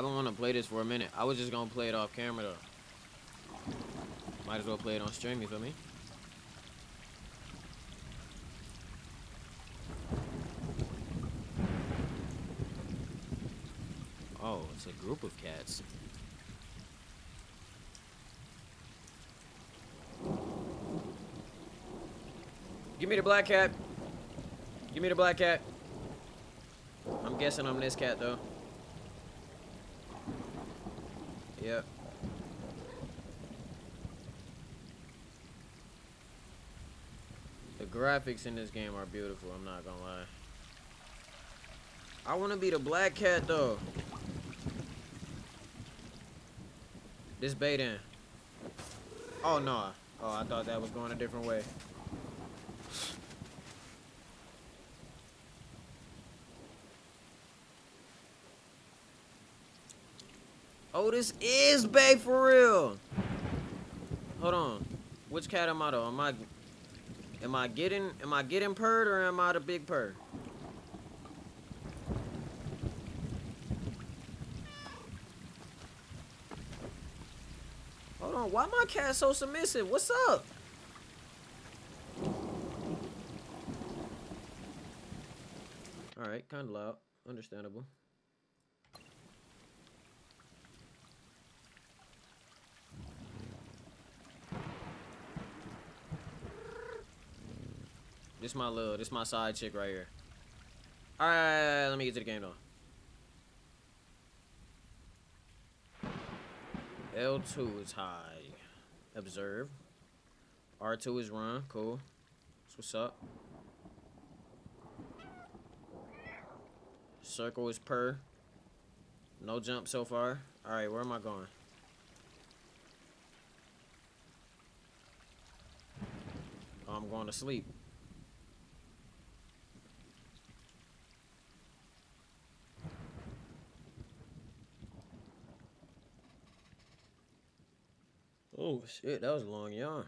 I've been wanting to play this for a minute. I was just gonna play it off camera though. Might as well play it on stream, you feel me? Oh, it's a group of cats. Give me the black cat. Give me the black cat. I'm guessing I'm this cat though. Yep. The graphics in this game are beautiful, I'm not gonna lie. I wanna be the black cat though. This bait in. Oh no. Oh, I thought that was going a different way. Oh, this is Bay for real. Hold on. Which cat am I though? Am I am I getting am I getting purred or am I the big purr? Hold on, why my cat so submissive? What's up? Alright, kinda loud. Understandable. This my little, this my side chick right here. Alright, let me get to the game though. L2 is high. Observe. R2 is run. Cool. That's what's up. Circle is per. No jump so far. Alright, where am I going? Oh, I'm going to sleep. Oh shit, that was a long yawn.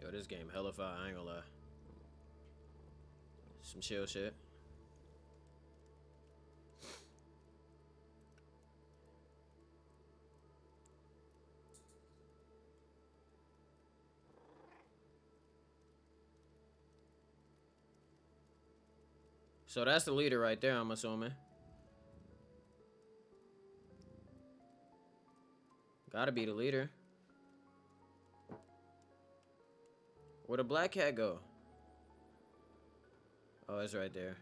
Yo, this game hella fire, I ain't gonna lie. Some chill shit. So that's the leader right there, I'm assuming. Gotta be the leader. Where'd the black cat go? Oh, it's right there.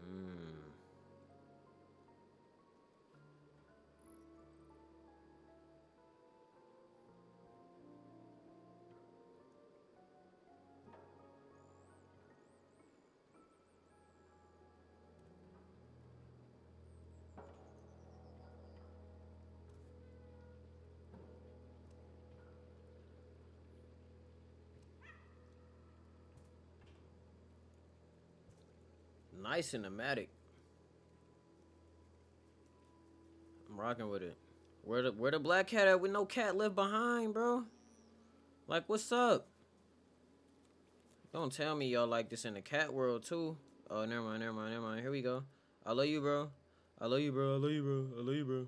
Hmm. Nice cinematic. I'm rocking with it. Where the where the black cat at with no cat left behind, bro? Like, what's up? Don't tell me y'all like this in the cat world too. Oh, never mind, never mind, never mind. Here we go. I love you, bro. I love you, bro. I love you, bro. I love you, bro.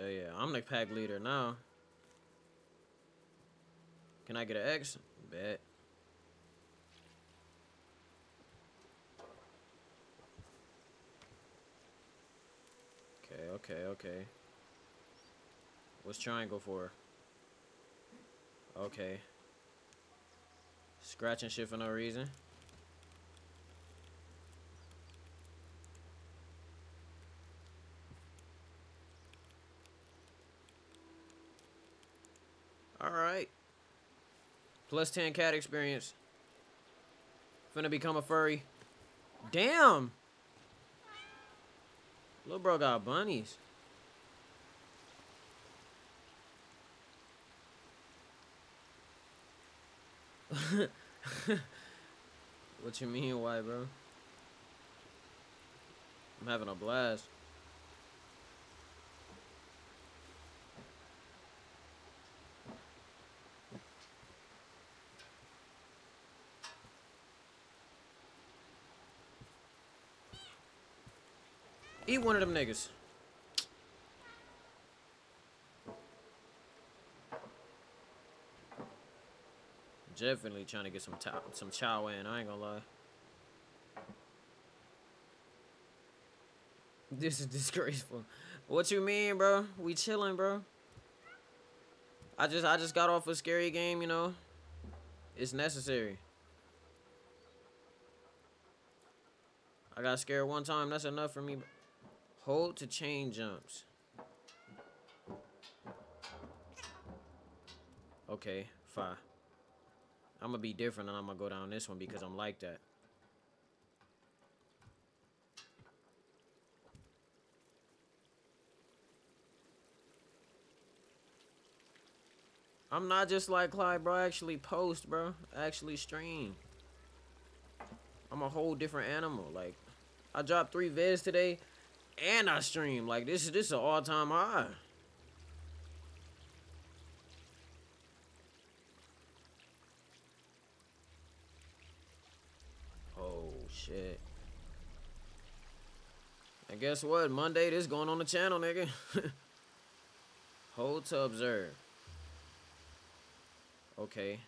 Yeah, yeah. I'm the pack leader now. Can I get an X? Bet. Okay, okay, okay. What's triangle for? Okay. Scratching shit for no reason. Alright. Plus 10 cat experience. Finna become a furry. Damn. Little bro got bunnies. what you mean, why, bro? I'm having a blast. Eat one of them niggas. Definitely trying to get some some chow in. I ain't gonna lie. This is disgraceful. What you mean, bro? We chilling, bro. I just I just got off a scary game, you know. It's necessary. I got scared one time. That's enough for me. Hold to chain jumps. Okay, fine. I'm gonna be different and I'm gonna go down this one because I'm like that. I'm not just like Clyde, bro. I actually post, bro. I actually stream. I'm a whole different animal. Like, I dropped three vids today, and I stream. Like, this, is this is an all-time high. Oh shit. And guess what? Monday, this going on the channel, nigga. Hold to observe. Okay.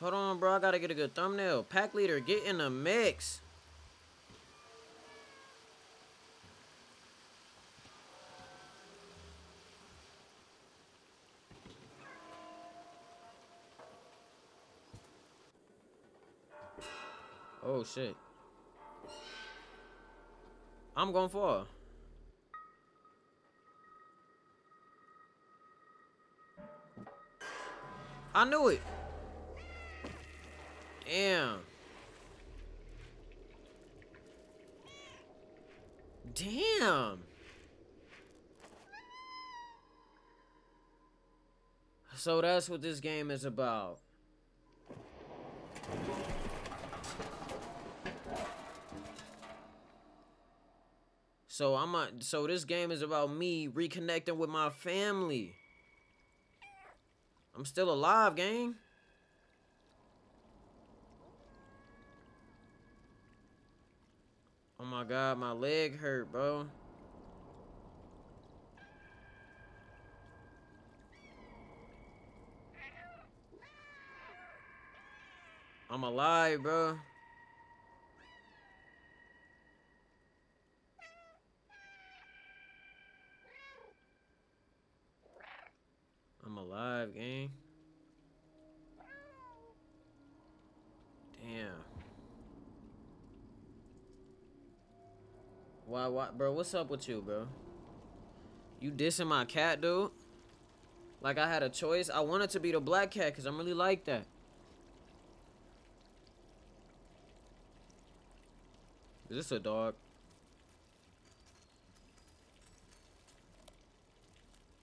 Hold on, bro. I gotta get a good thumbnail. Pack leader, get in the mix. Oh shit. I'm going for. I knew it. Damn. Damn. So that's what this game is about. So I'm a, so this game is about me reconnecting with my family. I'm still alive, gang. My god, my leg hurt, bro. I'm alive, bro. I'm alive, gang. Damn. Why, why, bro, what's up with you, bro? You dissing my cat, dude? Like I had a choice? I wanted to be the black cat because I'm really like that. Is this a dog?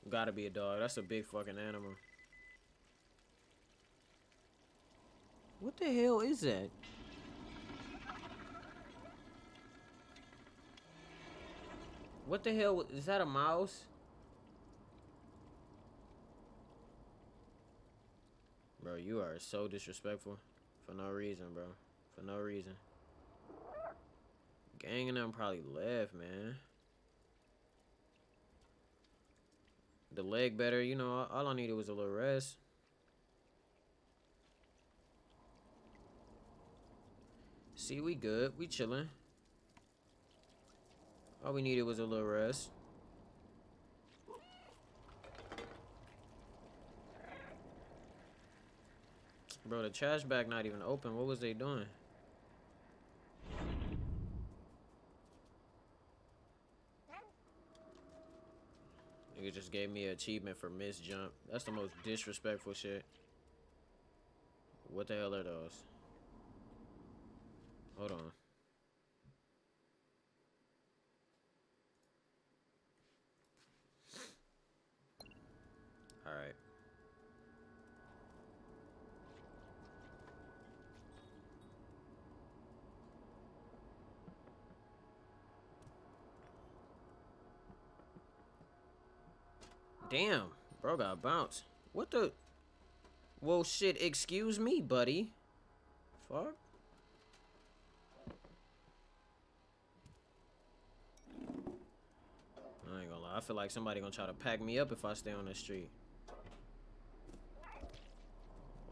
Gotta be a dog. That's a big fucking animal. What the hell is that? What the hell? Is that a mouse? Bro, you are so disrespectful. For no reason, bro. For no reason. Gang and them probably left, man. the leg better. You know, all I needed was a little rest. See, we good. We chilling. All we needed was a little rest. Bro, the trash bag not even open. What was they doing? Nigga just gave me an achievement for miss jump. That's the most disrespectful shit. What the hell are those? Hold on. Alright. Damn, bro got bounced. What the? Well, shit, excuse me, buddy. Fuck. I ain't gonna lie. I feel like somebody gonna try to pack me up if I stay on the street.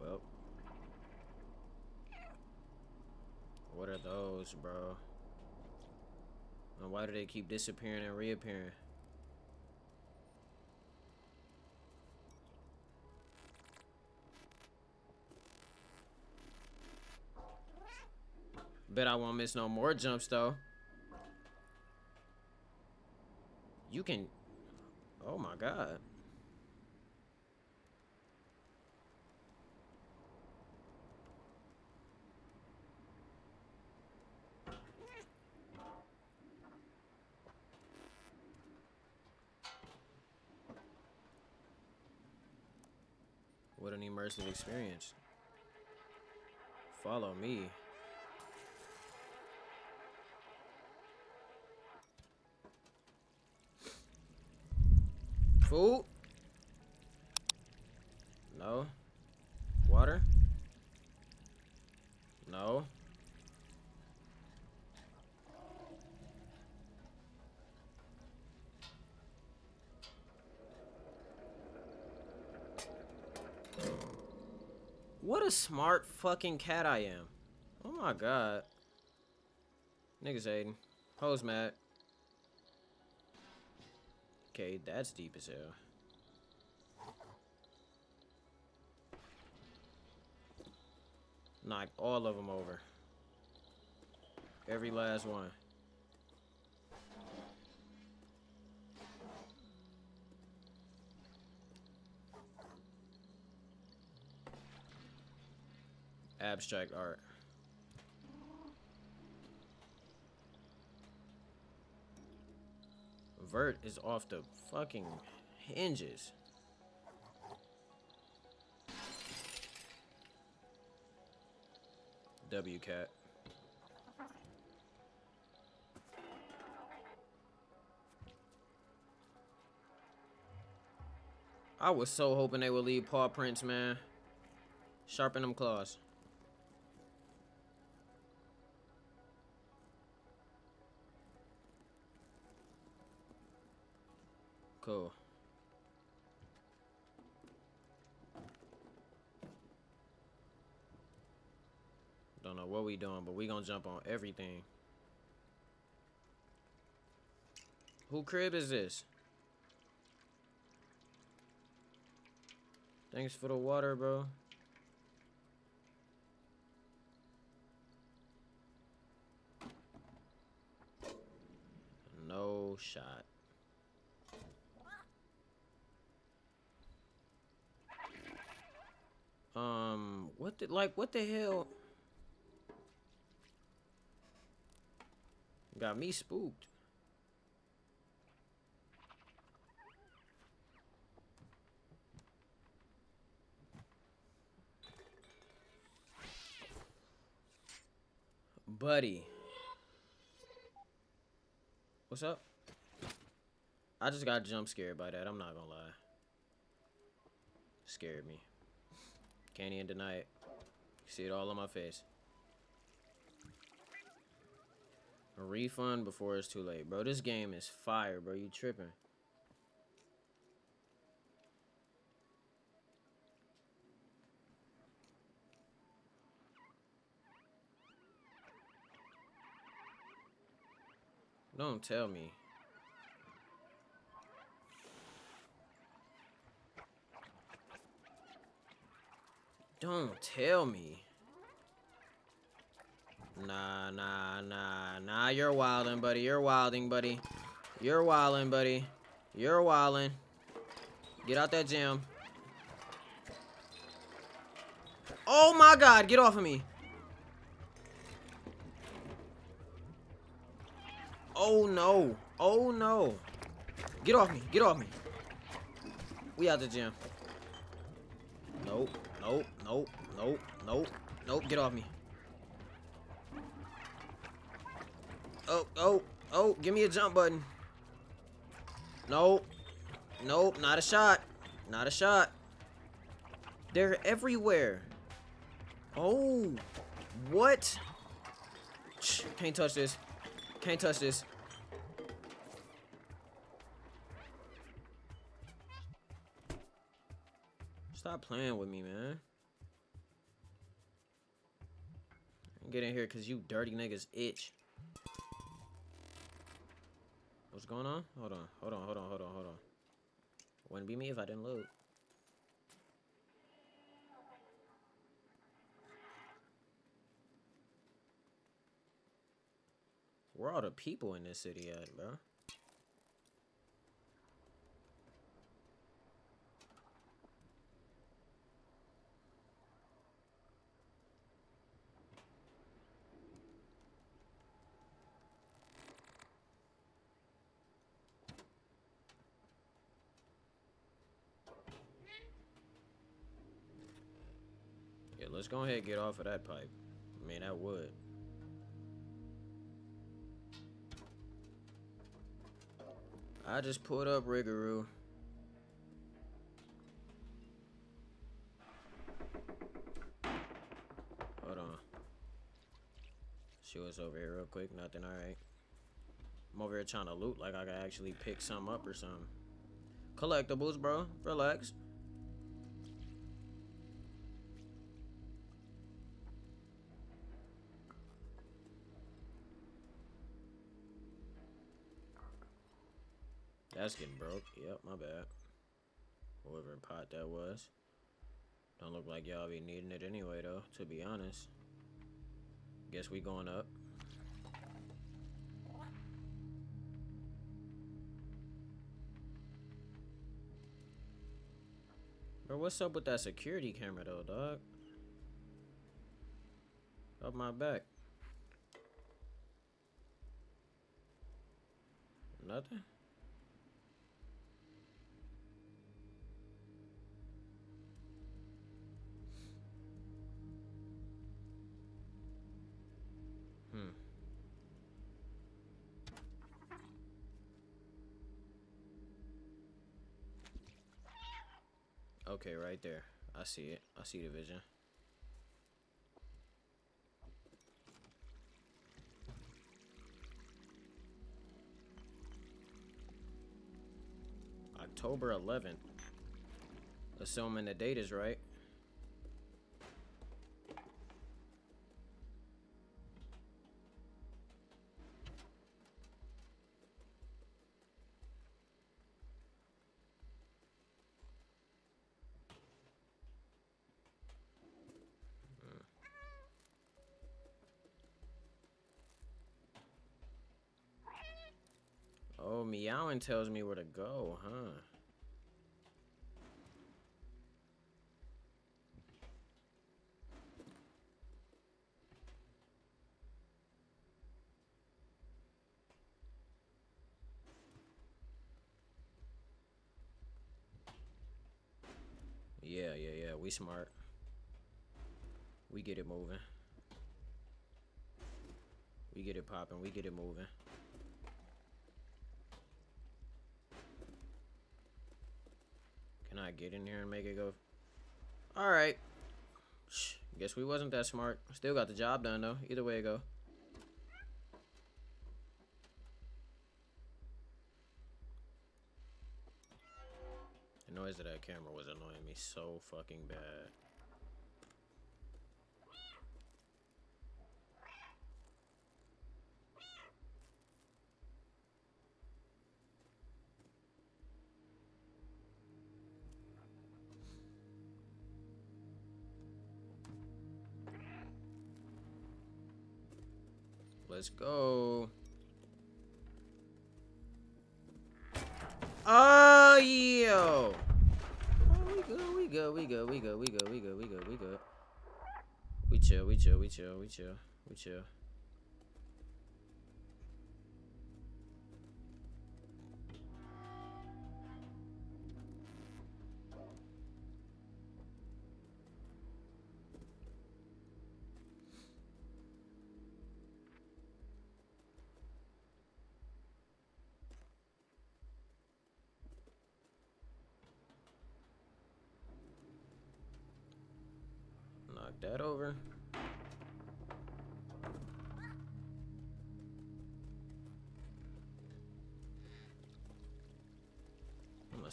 Well. What are those, bro? And why do they keep disappearing and reappearing? Bet I won't miss no more jumps, though. You can... Oh, my God. What an immersive experience. Follow me. Food? No. Water? No. What smart fucking cat I am. Oh my god. Niggas Aiden. Hoes Matt. Okay, that's deep as hell. Knock all of them over. Every last one. Abstract art. Vert is off the fucking hinges. W cat. I was so hoping they would leave paw prints, man. Sharpen them claws. Cool. Don't know what we doing, but we gonna jump on everything. Who crib is this? Thanks for the water, bro. No shot. Um, what the, like, what the hell? Got me spooked. Buddy. What's up? I just got jump scared by that. I'm not gonna lie. Scared me. Can't even deny it. See it all on my face. A refund before it's too late. Bro, this game is fire, bro. You tripping. Don't tell me. Don't tell me. Nah, nah, nah, nah. You're wilding, buddy. You're wilding, buddy. You're wilding, buddy. You're wilding. Get out that gym. Oh my god, get off of me. Oh no. Oh no. Get off me. Get off me. We out the gym. Nope. Nope. Nope. Nope. Nope. Nope. Get off me. Oh, oh, oh, give me a jump button. Nope. Nope, not a shot. Not a shot. They're everywhere. Oh, what? Can't touch this. Can't touch this. Stop playing with me, man. Get in here because you dirty niggas itch. What's going on? Hold on, hold on, hold on, hold on, hold on. Wouldn't be me if I didn't load. Where are the people in this city at, bro? Go ahead and get off of that pipe. I mean, that would. I just pulled up Riggaroo. Hold on. See what's over here real quick. Nothing, alright. I'm over here trying to loot like I can actually pick some up or something. Collectibles, bro. Relax. That's getting broke. Yep, my bad. Whoever pot that was. Don't look like y'all be needing it anyway, though, to be honest. Guess we going up. Bro, what's up with that security camera, though, dog? Up my back. Nothing? Okay, right there. I see it. I see the vision. October 11th. Assuming the date is right. Oh, tells me where to go, huh? Yeah, yeah, yeah. We smart. We get it moving. We get it popping. We get it moving. Can I get in here and make it go? Alright. Guess we wasn't that smart. Still got the job done, though. Either way it go. The noise of that camera was annoying me so fucking bad. Go. Oh, yo. Oh, we good, we good, we good, we good, we good, we good, we good, we good. chill, we chill, we chill, we chill, we chill.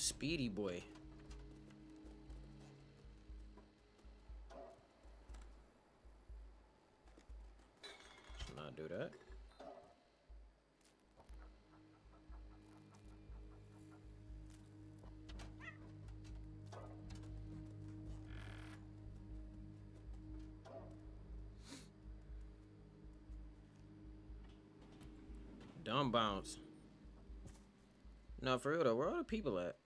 Speedy boy. Should not do that. Dumb bounce. Now, for real though, where are the people at?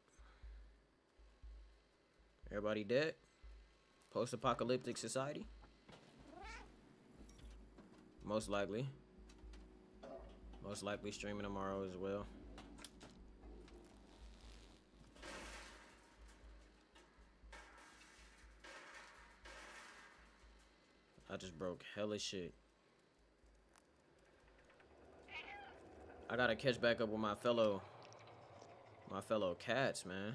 Everybody dead? Post-apocalyptic society? Most likely. Most likely streaming tomorrow as well. I just broke hella shit. I gotta catch back up with my fellow my fellow cats, man.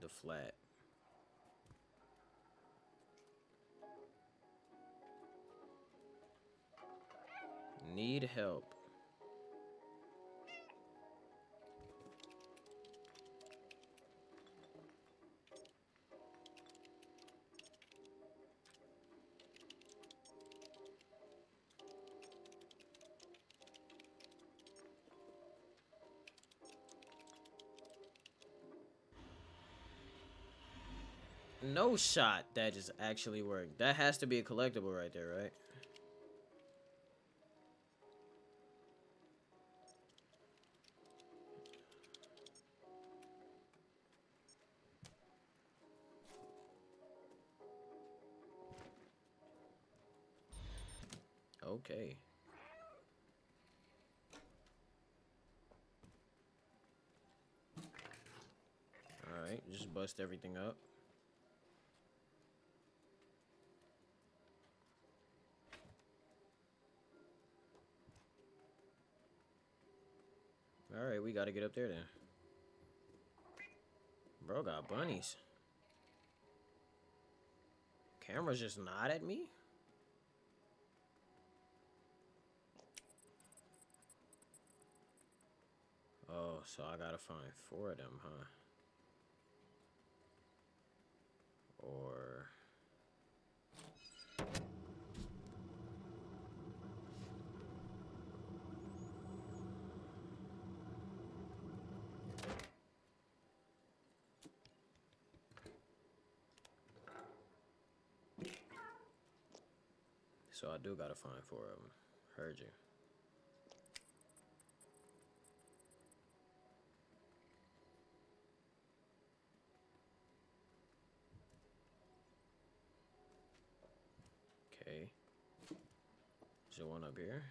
The flat. Need help. No shot that just actually worked. That has to be a collectible right there, right? Okay. Alright, just bust everything up. Alright, we gotta get up there then. Bro got bunnies. Camera's just not at me? Oh, so I gotta find four of them, huh? Or... So I do gotta find four of them. Heard you. Okay. Is there one up here?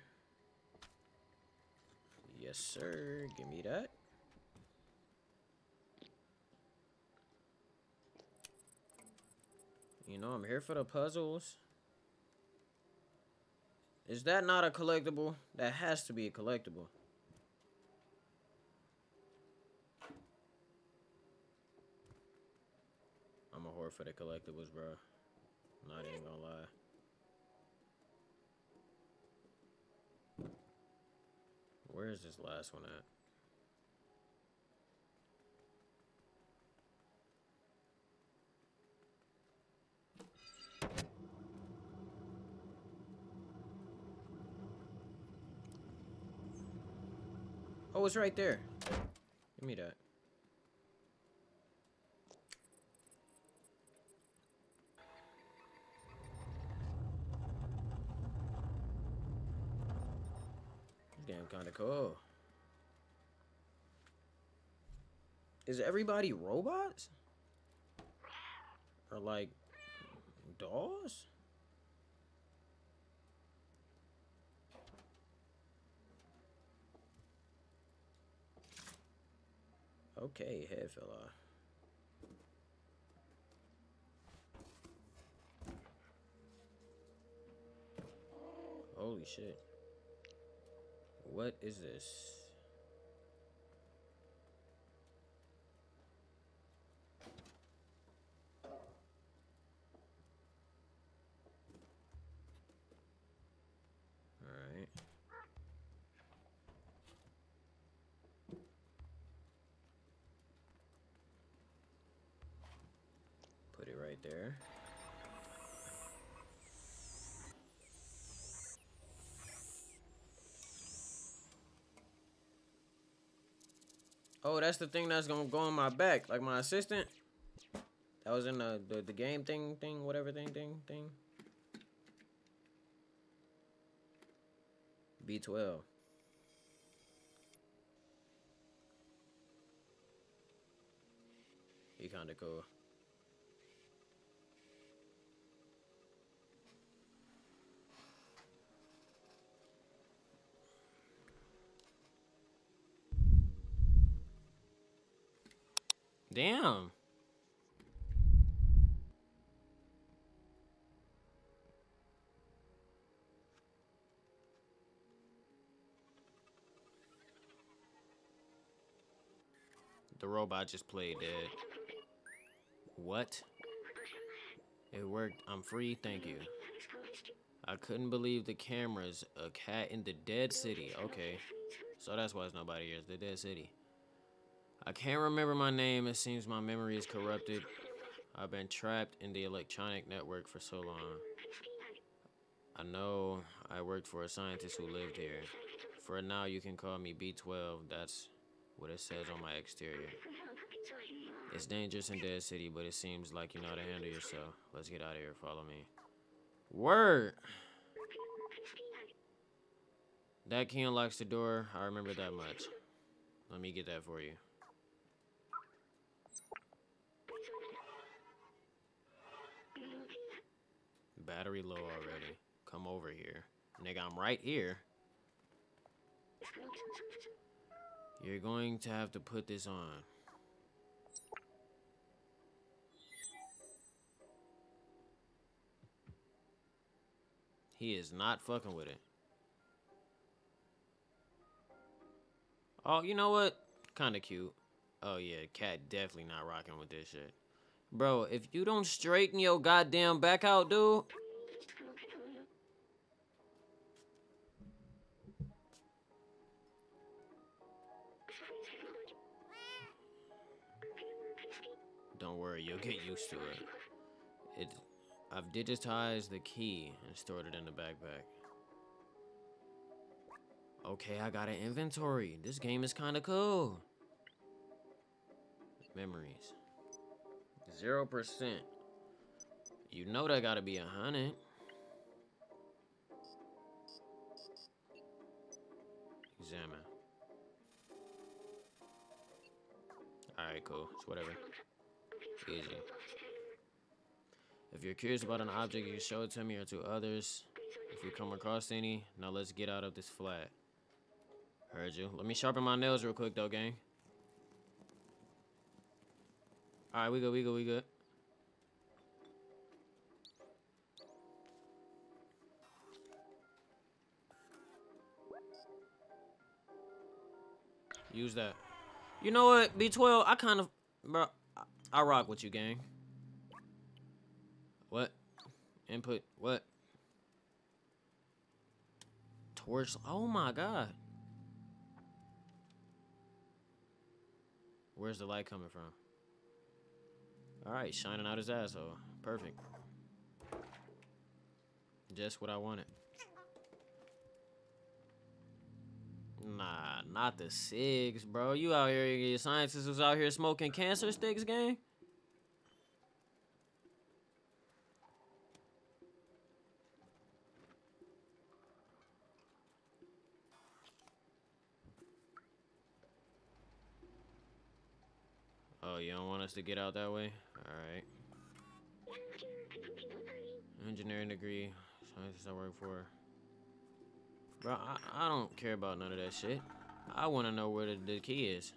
Yes, sir. Give me that. You know, I'm here for the puzzles. Is that not a collectible? That has to be a collectible. I'm a whore for the collectibles, bro. Not even gonna lie. Where is this last one at? Was right there. Give me that. Damn, kinda cool. Is everybody robots? Or like dolls? Okay, hey fell off. Holy shit. What is this? Alright. Put it right there. Oh, that's the thing that's gonna go on my back, like my assistant. That was in the the, the game thing thing, whatever thing thing thing. B12. He kinda cool. Damn. The robot just played dead. What? It worked. I'm free. Thank you. I couldn't believe the cameras. A cat in the dead city. Okay. So that's why there's nobody here. It's the dead city. I can't remember my name. It seems my memory is corrupted. I've been trapped in the electronic network for so long. I know I worked for a scientist who lived here. For now, you can call me B12. That's what it says on my exterior. It's dangerous in Dead City, but it seems like you know how to handle yourself. Let's get out of here. Follow me. Word! That key unlocks the door. I remember that much. Let me get that for you. Battery low already. Come over here. Nigga, I'm right here. You're going to have to put this on. He is not fucking with it. Oh, you know what? Kind of cute. Oh, yeah, cat definitely not rocking with this shit. Bro, if you don't straighten your goddamn back out, dude. Don't worry, you'll get used to it. It, I've digitized the key and stored it in the backpack. Okay, I got an inventory. This game is kind of cool. Memories. Zero percent. You know that gotta be a hundred. Examine. Alright, cool. It's whatever. Easy. If you're curious about an object, you can show it to me or to others. If you come across any, now let's get out of this flat. Heard you. Let me sharpen my nails real quick though, gang. Alright, we good, we good, we good. Use that. You know what, B12, I kind of, bro, I, I rock with you, gang. What? Input, what? Torch, oh my god. Where's the light coming from? Alright, shining out his asshole. Perfect. Just what I wanted. Nah, not the SIGs, bro. You out here, your scientists was out here smoking cancer sticks, gang? Oh, you don't want us to get out that way? Alright. Engineering degree. Scientist I work for. Bro, I, I don't care about none of that shit. I want to know where the, the key is.